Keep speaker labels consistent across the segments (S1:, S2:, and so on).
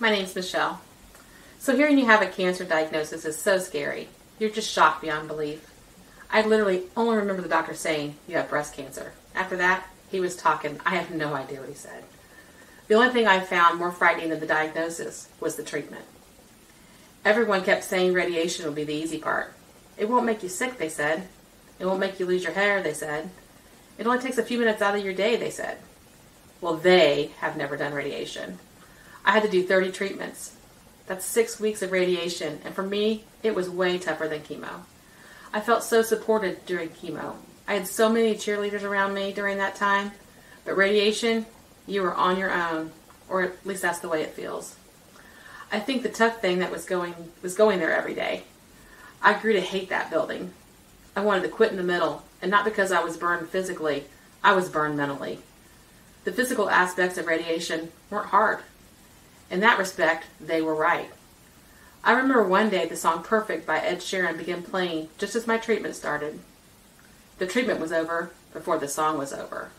S1: My name's Michelle. So hearing you have a cancer diagnosis is so scary. You're just shocked beyond belief. I literally only remember the doctor saying you have breast cancer. After that, he was talking. I have no idea what he said. The only thing I found more frightening than the diagnosis was the treatment. Everyone kept saying radiation would be the easy part. It won't make you sick, they said. It won't make you lose your hair, they said. It only takes a few minutes out of your day, they said. Well, they have never done radiation. I had to do 30 treatments. That's six weeks of radiation, and for me, it was way tougher than chemo. I felt so supported during chemo. I had so many cheerleaders around me during that time, but radiation, you were on your own, or at least that's the way it feels. I think the tough thing that was going was going there every day. I grew to hate that building. I wanted to quit in the middle, and not because I was burned physically, I was burned mentally. The physical aspects of radiation weren't hard. In that respect, they were right. I remember one day the song Perfect by Ed Sheeran began playing just as my treatment started. The treatment was over before the song was over.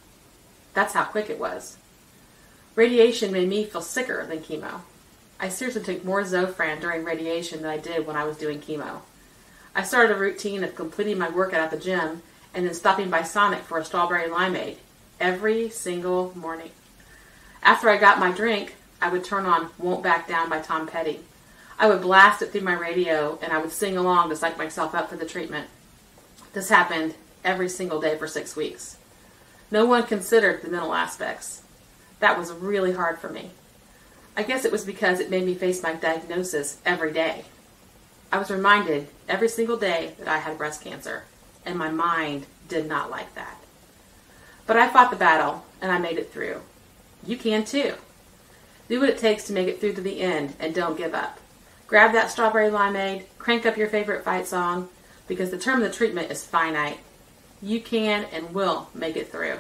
S1: That's how quick it was. Radiation made me feel sicker than chemo. I seriously took more Zofran during radiation than I did when I was doing chemo. I started a routine of completing my workout at the gym and then stopping by Sonic for a strawberry limeade every single morning. After I got my drink, I would turn on Won't Back Down by Tom Petty. I would blast it through my radio and I would sing along to psych myself up for the treatment. This happened every single day for six weeks. No one considered the mental aspects. That was really hard for me. I guess it was because it made me face my diagnosis every day. I was reminded every single day that I had breast cancer, and my mind did not like that. But I fought the battle, and I made it through. You can too. Do what it takes to make it through to the end, and don't give up. Grab that strawberry limeade, crank up your favorite fight song, because the term of the treatment is finite. You can and will make it through.